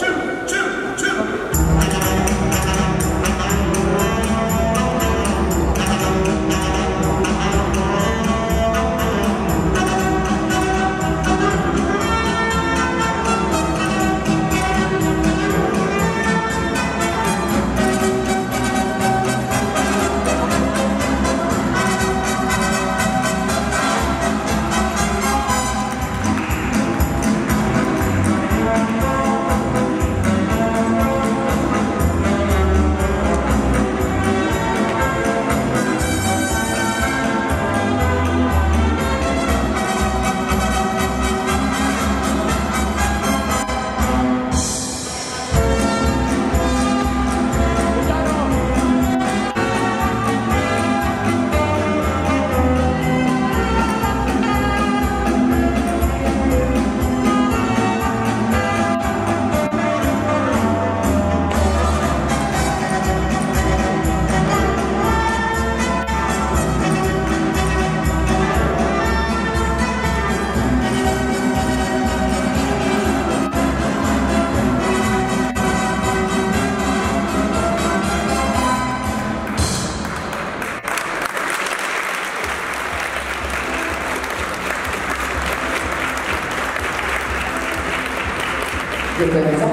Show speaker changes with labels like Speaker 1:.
Speaker 1: Dziękuję Recuerda,